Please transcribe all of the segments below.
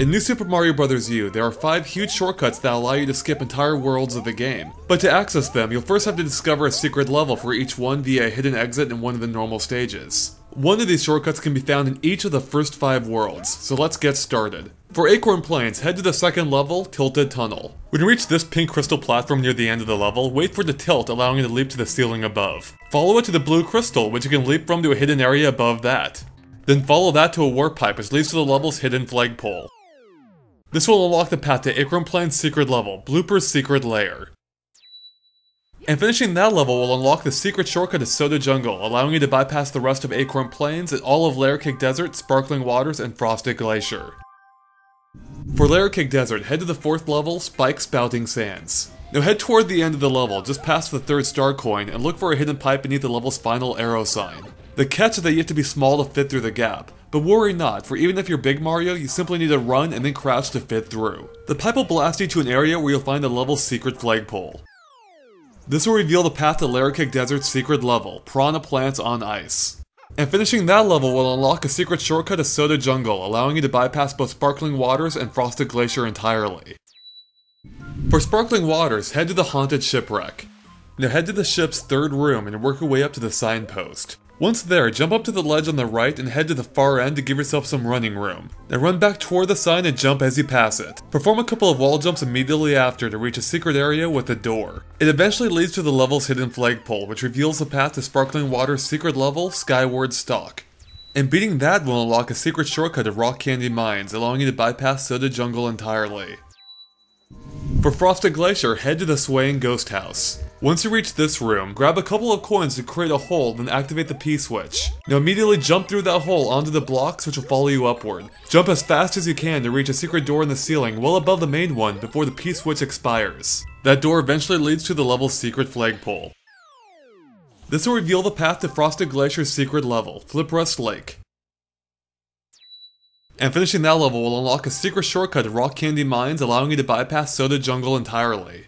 In New Super Mario Bros. U, there are 5 huge shortcuts that allow you to skip entire worlds of the game. But to access them, you'll first have to discover a secret level for each one via a hidden exit in one of the normal stages. One of these shortcuts can be found in each of the first 5 worlds, so let's get started. For Acorn Plains, head to the second level, Tilted Tunnel. When you reach this pink crystal platform near the end of the level, wait for the tilt, allowing you to leap to the ceiling above. Follow it to the blue crystal, which you can leap from to a hidden area above that. Then follow that to a warp pipe which leads to the level's hidden flagpole. This will unlock the path to Acorn Plains' secret level, Blooper's Secret Lair. And finishing that level will unlock the secret shortcut to Soda Jungle, allowing you to bypass the rest of Acorn Plains and all of Layer Cake Desert, Sparkling Waters, and Frosted Glacier. For Layer Cake Desert, head to the fourth level, Spike Spouting Sands. Now head toward the end of the level, just past the third star coin, and look for a hidden pipe beneath the level's final arrow sign. The catch is that you have to be small to fit through the gap, but worry not, for even if you're Big Mario, you simply need to run and then crouch to fit through. The pipe will blast you to an area where you'll find the level's secret flagpole. This will reveal the path to Layer Desert's secret level, Piranha Plants on Ice. And finishing that level will unlock a secret shortcut to Soda Jungle, allowing you to bypass both Sparkling Waters and Frosted Glacier entirely. For Sparkling Waters, head to the Haunted Shipwreck. Now head to the ship's third room and work your way up to the signpost. Once there, jump up to the ledge on the right and head to the far end to give yourself some running room. Then run back toward the sign and jump as you pass it. Perform a couple of wall jumps immediately after to reach a secret area with a door. It eventually leads to the level's hidden flagpole, which reveals the path to Sparkling Water's secret level, Skyward Stalk. And beating that will unlock a secret shortcut to Rock Candy Mines, allowing you to bypass Soda Jungle entirely. For Frosted Glacier, head to the Swaying Ghost House. Once you reach this room, grab a couple of coins to create a hole, then activate the P-switch. Now immediately jump through that hole onto the blocks which will follow you upward. Jump as fast as you can to reach a secret door in the ceiling well above the main one before the P-switch expires. That door eventually leads to the level's secret flagpole. This will reveal the path to Frosted Glacier's secret level, Fliprus Lake. And finishing that level will unlock a secret shortcut to Rock Candy Mines allowing you to bypass Soda Jungle entirely.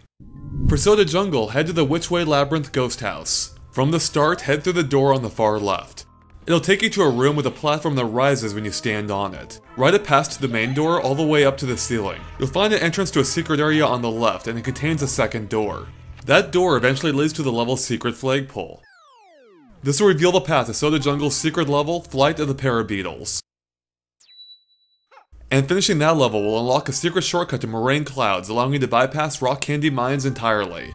Soda Jungle, head to the Which-Way Labyrinth Ghost House. From the start, head through the door on the far left. It'll take you to a room with a platform that rises when you stand on it. Ride it past the main door all the way up to the ceiling. You'll find an entrance to a secret area on the left and it contains a second door. That door eventually leads to the level's secret flagpole. This will reveal the path to Soda Jungle's secret level, Flight of the Parabeetles. And finishing that level will unlock a secret shortcut to Meringue Clouds, allowing you to bypass Rock Candy Mines entirely.